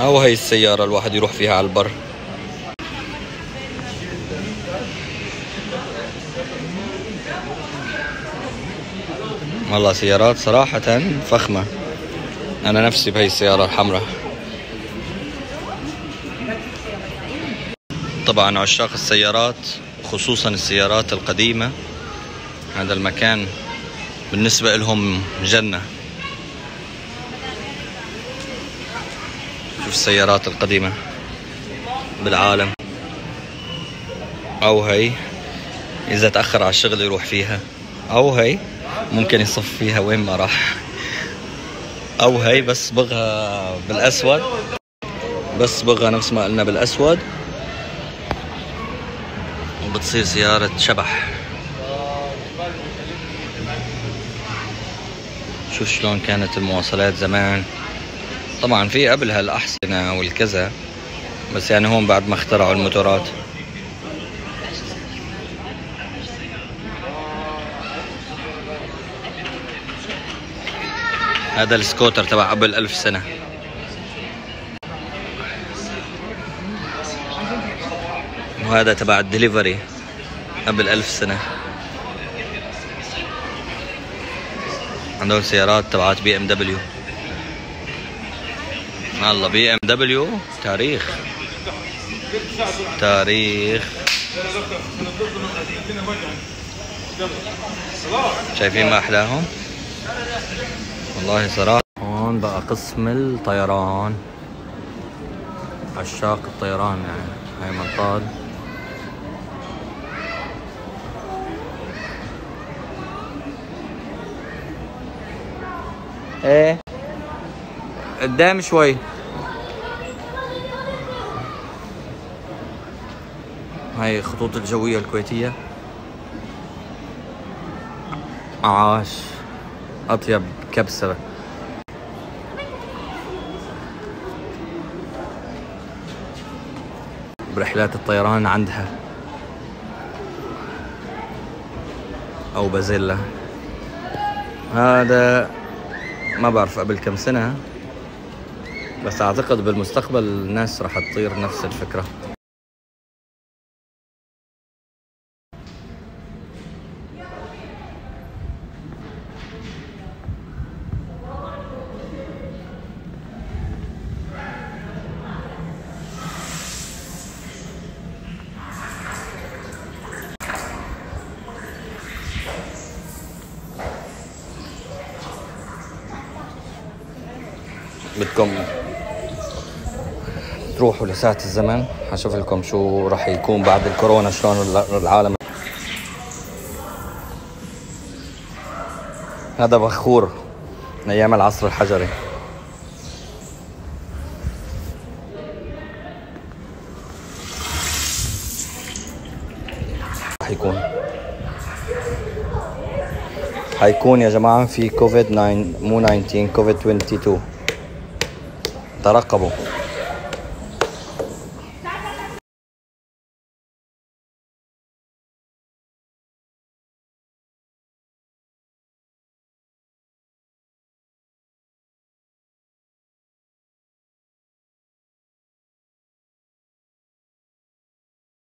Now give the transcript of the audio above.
أو هي السيارة الواحد يروح فيها على البر. والله سيارات صراحة فخمة. أنا نفسي بهي السيارة الحمراء. طبعا عشاق السيارات خصوصا السيارات القديمة. هذا المكان بالنسبة لهم جنة. شوف السيارات القديمة بالعالم. أو هي إذا تأخر على الشغل يروح فيها. أو هي ممكن يصف فيها وين ما راح. أو هي بس بغى بالأسود. بس بغى نفس ما قلنا بالأسود. وبتصير سيارة شبح. شوف شلون كانت المواصلات زمان. طبعا في قبلها الأحصنة والكذا بس يعني هون بعد ما اخترعوا الموتورات. هذا السكوتر تبع قبل ألف سنة. وهذا تبع الدليفري قبل ألف سنة. عندهم سيارات تبعات بي إم دبليو. والله بي إم دبليو. تاريخ. تاريخ. شايفين ما أحلاهم؟ والله صراحة. هون بقى قسم الطيران. عشاق الطيران يعني. هاي منطاد. إيه؟ قدام شوي. هاي الخطوط الجوية الكويتية. عاش أطيب كبسة. برحلات الطيران عندها. أو بازيلا. هذا ما بعرف قبل كم سنة بس أعتقد بالمستقبل الناس راح تطير نفس الفكرة. بدكم تروحوا لساعة الزمن. حشوف لكم شو راح يكون بعد الكورونا شلون العالم. هذا بخور من أيام العصر الحجري. راح يكون. حيكون يا جماعة في كوفيد 9 مو 19 كوفيد 22 ترقبوا.